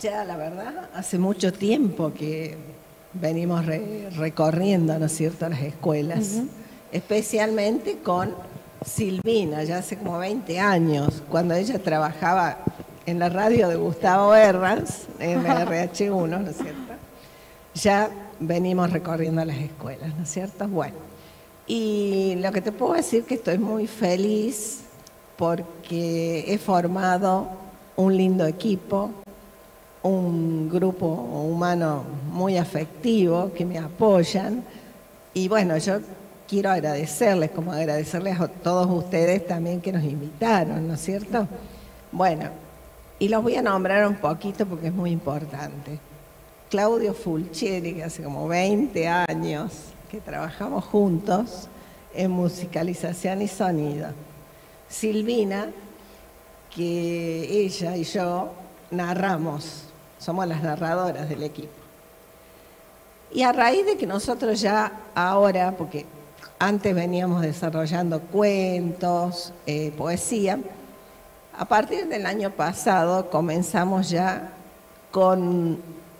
Ya, la verdad, hace mucho tiempo que venimos recorriendo, ¿no es cierto?, las escuelas, especialmente con Silvina, ya hace como 20 años, cuando ella trabajaba en la radio de Gustavo Herranz, en RH1, ¿no es cierto? Ya venimos recorriendo las escuelas, ¿no es cierto? Bueno, y lo que te puedo decir es que estoy muy feliz porque he formado un lindo equipo, un grupo humano muy afectivo que me apoyan y bueno, yo quiero agradecerles, como agradecerles a todos ustedes también que nos invitaron, ¿no es cierto? Bueno, y los voy a nombrar un poquito porque es muy importante. Claudio Fulcieri, que hace como 20 años que trabajamos juntos en musicalización y sonido. Silvina, que ella y yo narramos, somos las narradoras del equipo. Y a raíz de que nosotros ya ahora, porque antes veníamos desarrollando cuentos, eh, poesía, a partir del año pasado comenzamos ya con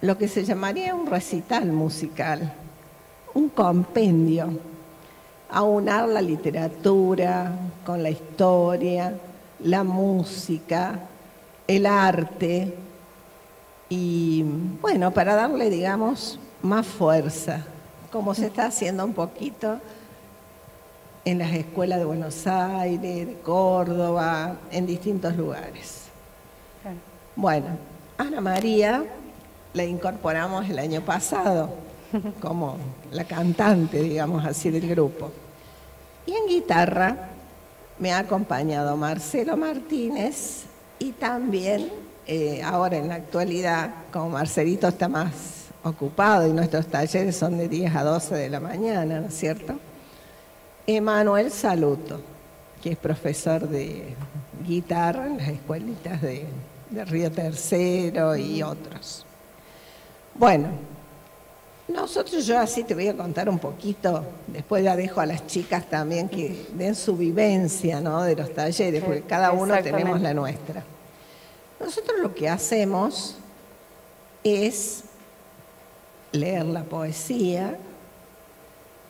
lo que se llamaría un recital musical, un compendio, aunar la literatura con la historia, la música, el arte, y bueno, para darle, digamos, más fuerza, como se está haciendo un poquito en las escuelas de Buenos Aires, de Córdoba, en distintos lugares. Bueno, Ana María la incorporamos el año pasado como la cantante, digamos así, del grupo. Y en guitarra me ha acompañado Marcelo Martínez y también eh, ahora en la actualidad, como Marcelito está más ocupado y nuestros talleres son de 10 a 12 de la mañana, ¿no es cierto? Emanuel Saluto, que es profesor de guitarra en las escuelitas de, de Río Tercero y otros. Bueno, nosotros yo así te voy a contar un poquito, después ya dejo a las chicas también que den su vivencia ¿no? de los talleres, porque cada uno tenemos la nuestra. Nosotros lo que hacemos es leer la poesía,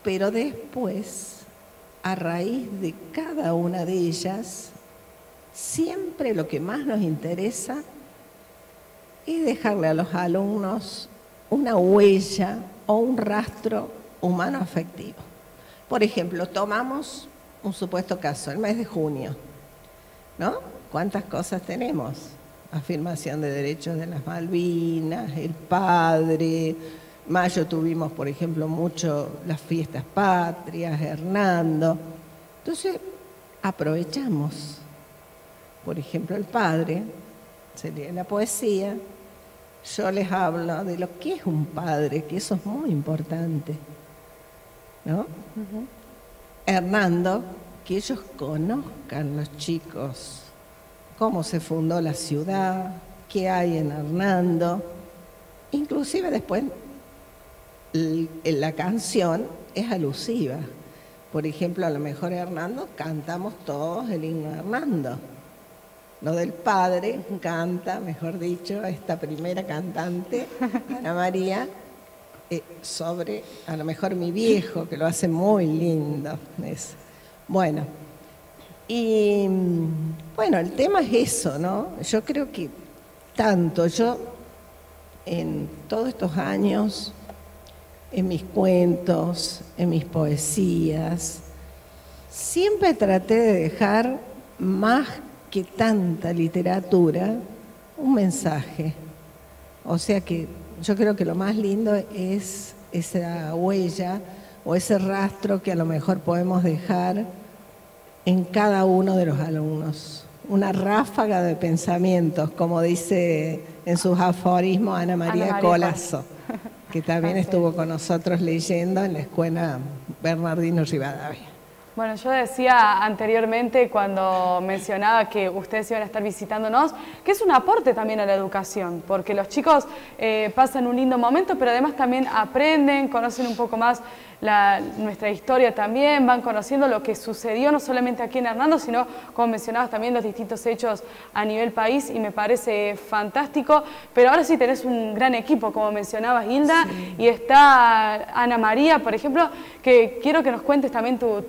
pero después, a raíz de cada una de ellas, siempre lo que más nos interesa es dejarle a los alumnos una huella o un rastro humano afectivo. Por ejemplo, tomamos un supuesto caso, el mes de junio, ¿no? ¿Cuántas cosas tenemos? Afirmación de derechos de las Malvinas, el padre, mayo tuvimos, por ejemplo, mucho las fiestas patrias, Hernando. Entonces, aprovechamos, por ejemplo, el padre, se lee la poesía, yo les hablo de lo que es un padre, que eso es muy importante. ¿No? Hernando, que ellos conozcan los chicos cómo se fundó la ciudad, qué hay en Hernando. Inclusive después la canción es alusiva. Por ejemplo, a lo mejor Hernando cantamos todos el himno de Hernando lo del padre, canta, mejor dicho, esta primera cantante, Ana María, eh, sobre a lo mejor mi viejo, que lo hace muy lindo. Bueno, y bueno, el tema es eso, ¿no? Yo creo que tanto yo en todos estos años, en mis cuentos, en mis poesías, siempre traté de dejar más que tanta literatura un mensaje. O sea que yo creo que lo más lindo es esa huella o ese rastro que a lo mejor podemos dejar en cada uno de los alumnos. Una ráfaga de pensamientos, como dice en sus aforismos Ana María, Colazo, que también estuvo con nosotros leyendo en la escuela Bernardino Rivadavia. Bueno, yo decía anteriormente cuando mencionaba que ustedes iban a estar visitándonos, que es un aporte también a la educación, porque los chicos eh, pasan un lindo momento, pero además también aprenden, conocen un poco más nuestra historia también, van conociendo lo que sucedió no solamente aquí en Hernando, sino, como mencionabas, también los distintos hechos a nivel país y me parece fantástico. Pero ahora sí tenés un gran equipo, como mencionabas, Hilda, y está Ana María, por ejemplo, que quiero que nos cuentes también tu,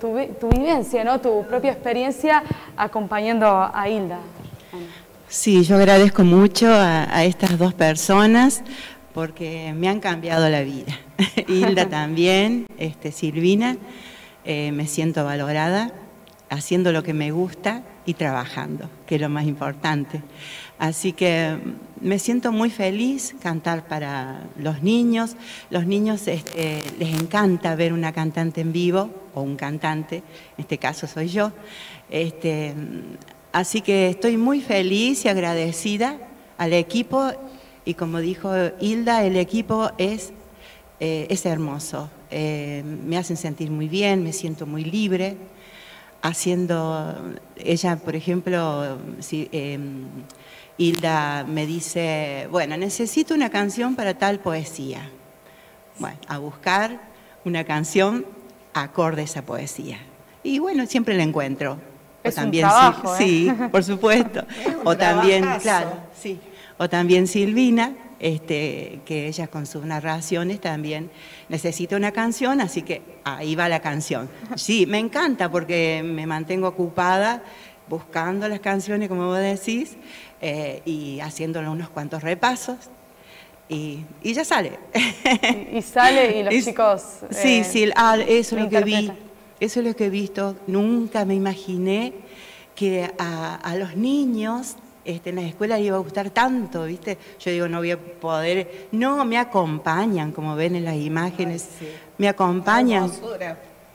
vivencia, ¿no? tu propia experiencia acompañando a Hilda. Sí, yo agradezco mucho a estas dos personas porque me han cambiado la vida. Hilda también, este, Silvina, eh, me siento valorada, haciendo lo que me gusta y trabajando, que es lo más importante. Así que mm, me siento muy feliz cantar para los niños. Los niños este, les encanta ver una cantante en vivo o un cantante, en este caso soy yo. Este, mm, así que estoy muy feliz y agradecida al equipo y como dijo Hilda, el equipo es, eh, es hermoso. Eh, me hacen sentir muy bien, me siento muy libre. Haciendo, ella, por ejemplo, si, em, Hilda me dice, bueno, necesito una canción para tal poesía. Bueno, a buscar una canción acorde a esa poesía. Y bueno, siempre la encuentro. Es también, un trabajo, sí, ¿eh? sí, por supuesto. o también, claro, sí o también Silvina, este, que ella con sus narraciones también necesita una canción, así que ahí va la canción. Sí, me encanta porque me mantengo ocupada buscando las canciones, como vos decís, eh, y haciéndole unos cuantos repasos. Y, ya sale. Y, sale y los chicos... sí, eh, sí, ah, eso es lo que vi. Eso es lo que he visto. Nunca me imaginé que a, a los niños este, en la escuela iba a gustar tanto, ¿viste? Yo digo, no voy a poder. No, me acompañan, como ven en las imágenes. Me acompañan.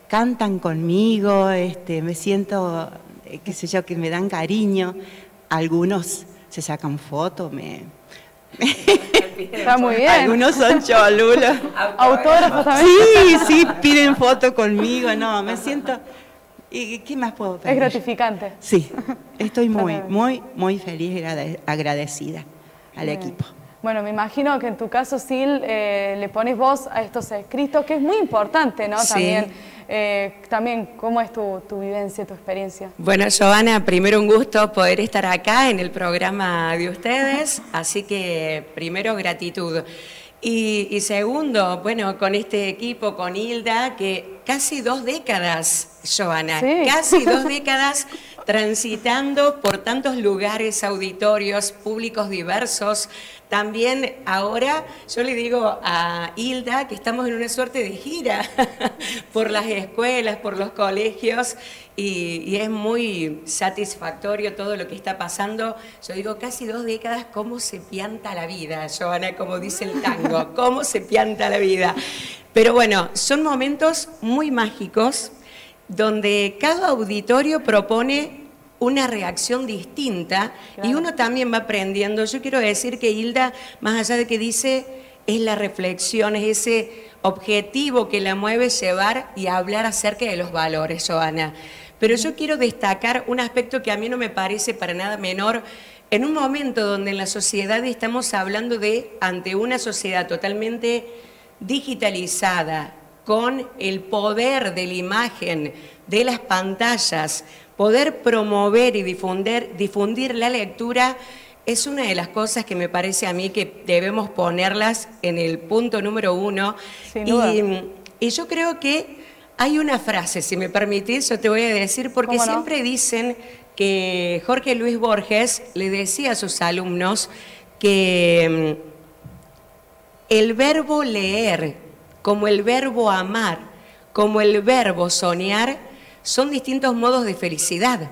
Cantan conmigo, este, me siento, eh, qué sé yo, que me dan cariño. Algunos se sacan fotos, me. Está muy bien. Algunos son cholulos. Autógrafos también. Sí, sí, piden foto conmigo. No, me siento. ¿Y qué más puedo pedir? Es gratificante. Sí, estoy muy, muy, muy feliz y agradecida al equipo. Bueno, me imagino que en tu caso, Sil, eh, le pones voz a estos escritos, que es muy importante, ¿no? También, eh, también ¿cómo es tu, tu, vivencia, tu experiencia? Bueno, Giovanna, primero un gusto poder estar acá en el programa de ustedes, así que primero gratitud. Y, segundo, bueno, con este equipo, con Hilda, que casi dos décadas, Joana, casi dos décadas transitando por tantos lugares, auditorios, públicos diversos. También ahora yo le digo a Hilda que estamos en una suerte de gira por las escuelas, por los colegios y, es muy satisfactorio todo lo que está pasando. Yo digo, casi dos décadas, cómo se pianta la vida, Joana, como dice el tango, cómo se pianta la vida. Pero bueno, son momentos muy mágicos donde cada auditorio propone una reacción distinta y uno también va aprendiendo. Yo quiero decir que Hilda, más allá de que dice, es la reflexión, es ese objetivo que la mueve llevar y hablar acerca de los valores, Joana. Pero yo quiero destacar un aspecto que a mí no me parece para nada menor. En un momento donde en la sociedad estamos hablando de, ante una sociedad totalmente digitalizada, con el poder de la imagen, de las pantallas, poder promover y difundir, difundir la lectura es una de las cosas que me parece a mí que debemos ponerlas en el punto número uno. Y, y yo creo que hay una frase, si me permitís, yo te voy a decir, porque siempre dicen que Jorge Luis Borges le decía a sus alumnos que mm, el verbo leer, como el verbo amar, como el verbo soñar, son distintos modos de felicidad.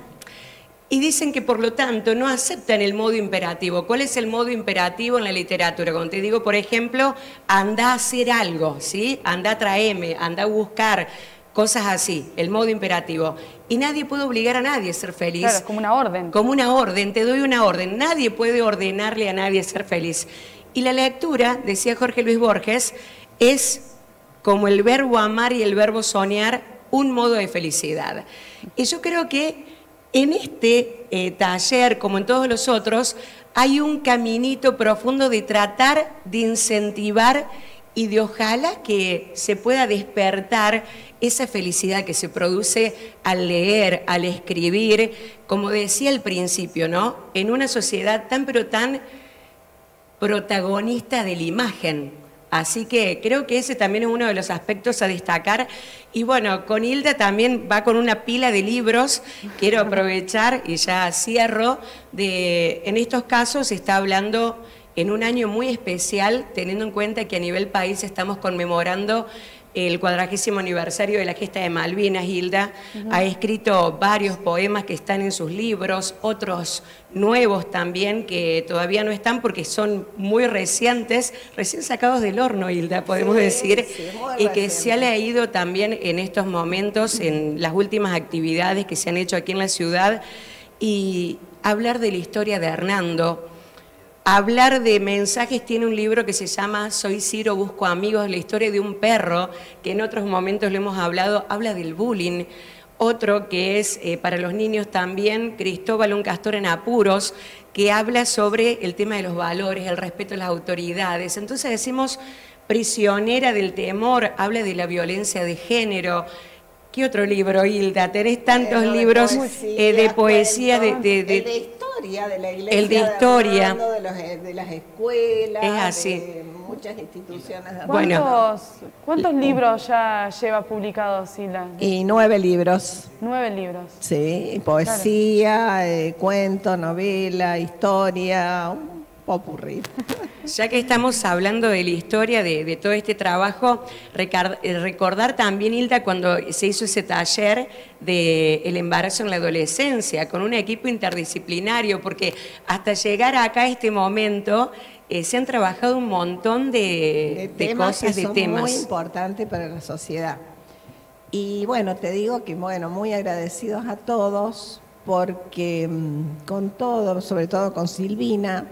Y dicen que por lo tanto no aceptan el modo imperativo. ¿Cuál es el modo imperativo en la literatura? Cuando te digo, por ejemplo, anda a hacer algo, ¿sí? Anda a traerme, anda a buscar, cosas así, el modo imperativo. Y nadie puede obligar a nadie a ser feliz. Claro, como una orden. Como una orden, te doy una orden. Nadie puede ordenarle a nadie a ser feliz. Y la lectura, decía Jorge Luis Borges, es como el verbo amar y el verbo soñar, un modo de felicidad. Y yo creo que en este eh, taller, como en todos los otros, hay un caminito profundo de tratar de incentivar y de ojalá que se pueda despertar esa felicidad que se produce al leer, al escribir, como decía al principio, ¿no? En una sociedad tan pero tan protagonista de la imagen. Así que creo que ese también es uno de los aspectos a destacar. Y bueno, con Hilda también va con una pila de libros. Quiero aprovechar y ya cierro de, en estos casos está hablando en un año muy especial, teniendo en cuenta que a nivel país estamos conmemorando el cuadragésimo aniversario de la gesta de Malvinas, Hilda. Ha escrito varios poemas que están en sus libros, otros nuevos también que todavía no están porque son muy recientes, recién sacados del horno, Hilda, podemos decir, y que se ha leído también en estos momentos, en las últimas actividades que se han hecho aquí en la ciudad, y hablar de la historia de Hernando hablar de mensajes, tiene un libro que se llama Soy Ciro, busco amigos, la historia de un perro, que en otros momentos lo hemos hablado, habla del bullying. Otro que es eh, para los niños también, Cristóbal, un castor en apuros, que habla sobre el tema de los valores, el respeto a las autoridades. Entonces decimos, prisionera del temor, habla de la violencia de género. ¿Qué otro libro, Hilda? Tenés tantos libros de poesía, de, de de la iglesia. El de historia. De, de, las escuelas. Es así. De muchas instituciones. De ¿Cuántos, ¿Cuántos libros ya lleva publicados Sila? Y nueve libros. Nueve libros. Sí, poesía, eh, cuento, novela, historia, un popurrí. Ya que estamos hablando de la historia de, todo este trabajo, eh, recordar también, Hilda, cuando se hizo ese taller del el embarazo en la adolescencia, con un equipo interdisciplinario, porque hasta llegar acá a este momento eh, se han trabajado un montón de, cosas, de temas. Muy importantes para la sociedad. Y bueno, te digo que bueno, muy agradecidos a todos, porque mm, con todo, sobre todo con Silvina,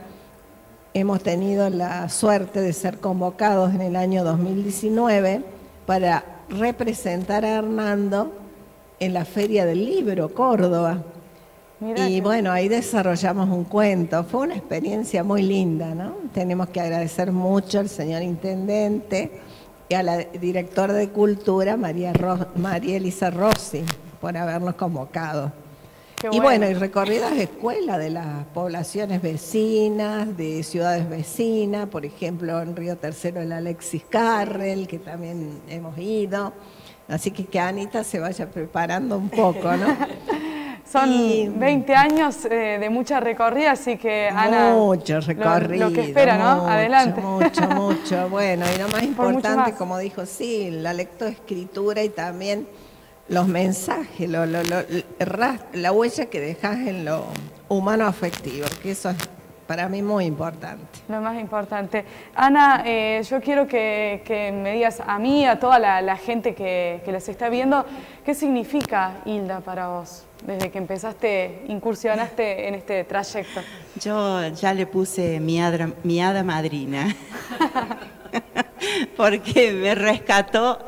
hemos tenido la suerte de ser convocados en el año 2019 para representar a Hernando en la Feria del Libro, Córdoba. y bueno, ahí desarrollamos un cuento. Fue una experiencia muy linda, ¿no? Tenemos que agradecer mucho al señor intendente y a la directora de Cultura, María, María Elisa Rossi, por habernos convocado y bueno, y recorridas de escuela de las poblaciones vecinas, de ciudades vecinas, por ejemplo, en Río Tercero el Alexis Carrel, que también hemos ido. Así que que Anita se vaya preparando un poco, ¿no? Son 20 años eh, de mucha recorrida, así que Ana... Mucho recorrido. Lo, que espera, ¿no? Adelante. Mucho, mucho. Bueno, y lo más importante, como dijo, sí, la lectoescritura y también los mensajes, la huella que dejas en lo humano afectivo, que eso es para mí muy importante. Lo más importante. Ana, eh, yo quiero que, me digas a mí, a toda la, gente que, que les está viendo, ¿qué significa Hilda para vos? Desde que empezaste, incursionaste en este trayecto. Yo ya le puse mi, mi hada madrina, porque me rescató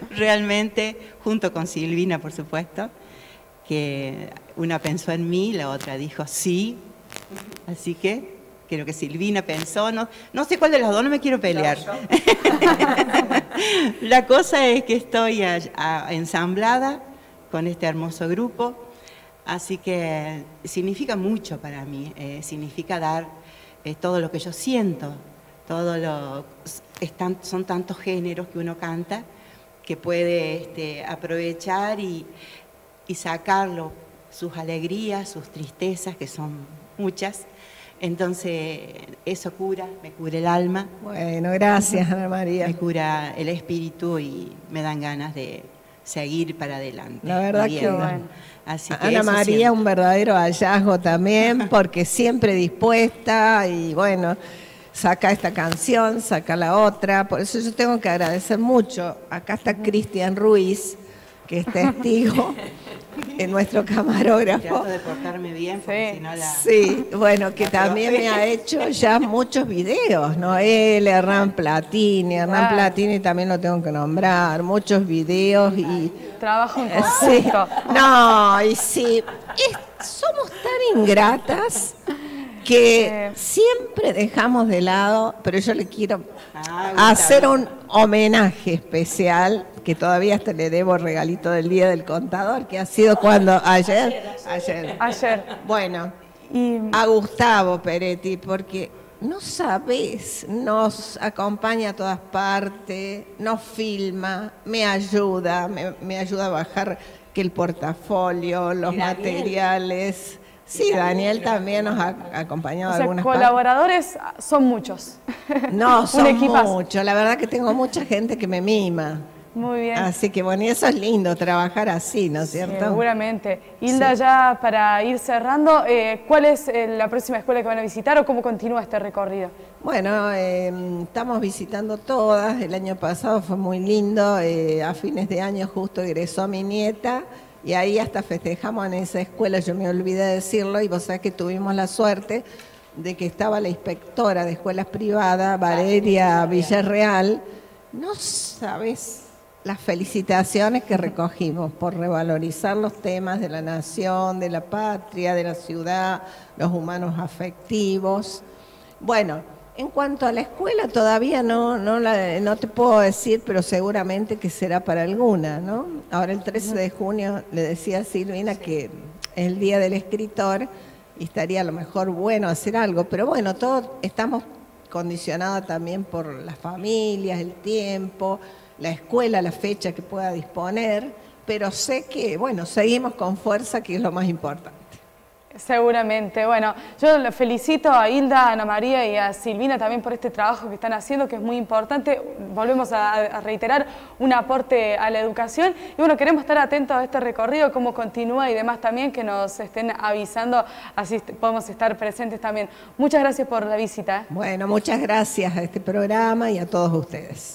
realmente, junto con Silvina, por supuesto, que una pensó en mí, la otra dijo sí. Así que creo que Silvina pensó, no, no sé cuál de los dos, no me quiero pelear. la cosa es que estoy ensamblada con este hermoso grupo, así que significa mucho para mí, eh, significa dar eh, todo lo que yo siento, todo lo, son tantos géneros que uno canta que puede este, aprovechar y, sacarlo, sus alegrías, sus tristezas, que son muchas. Entonces, eso cura, me cura el alma. Bueno, gracias, Ana María. Me cura el espíritu y me dan ganas de seguir para adelante. La verdad que bueno. Ana María, un verdadero hallazgo también, porque siempre dispuesta y bueno saca esta canción, saca la otra. Por eso yo tengo que agradecer mucho. Acá está Cristian Ruiz, que es testigo, en nuestro camarógrafo. Trato de portarme bien, porque si no la... Sí, bueno, que también me ha hecho ya muchos videos, ¿no? Él, Hernán Platini, Hernán Platini también lo tengo que nombrar, muchos videos y... Trabajo en conjunto. No, y sí, somos tan ingratas que siempre dejamos de lado, pero yo le quiero ah, hacer un homenaje especial, que todavía hasta le debo regalito del Día del Contador, que ha sido cuando ayer, ayer, ayer. Bueno, a Gustavo Peretti, porque no sabes, nos acompaña a todas partes, nos filma, me ayuda, me, ayuda a bajar que el portafolio, los materiales. Sí, Daniel también nos ha acompañado o sea, colaboradores son muchos. No, son muchos. La verdad que tengo mucha gente que me mima. Muy bien. Así que bueno, y eso es lindo, trabajar así, ¿no es cierto? Seguramente. Hilda, ya para ir cerrando, eh, ¿cuál es eh, la próxima escuela que van a visitar o cómo continúa este recorrido? Bueno, em, estamos visitando todas. El año pasado fue muy lindo. Eh, a fines de año justo egresó mi nieta y ahí hasta festejamos en esa escuela. Yo me olvidé de decirlo y vos sabés que tuvimos la suerte de que estaba la inspectora de escuelas privadas, Valeria Villarreal. No sabes las felicitaciones que recogimos por revalorizar los temas de la nación, de la patria, de la ciudad, los humanos afectivos. Bueno, en cuanto a la escuela todavía no, no, no te puedo decir, pero seguramente que será para alguna, ¿no? Ahora el 13 de junio le decía a Silvina que es el día del escritor y estaría a lo mejor bueno hacer algo, pero bueno, todos estamos condicionados también por las familias, el tiempo, la escuela, la fecha que pueda disponer, pero sé que, bueno, seguimos con fuerza, que es lo más importante. Seguramente. Bueno, yo felicito a Hilda, a Ana María y a Silvina también por este trabajo que están haciendo, que es muy importante. Volvemos a, reiterar un aporte a la educación. Y bueno, queremos estar atentos a este recorrido, cómo continúa y demás también, que nos estén avisando, así podemos estar presentes también. Muchas gracias por la visita. Bueno, muchas gracias a este programa y a todos ustedes.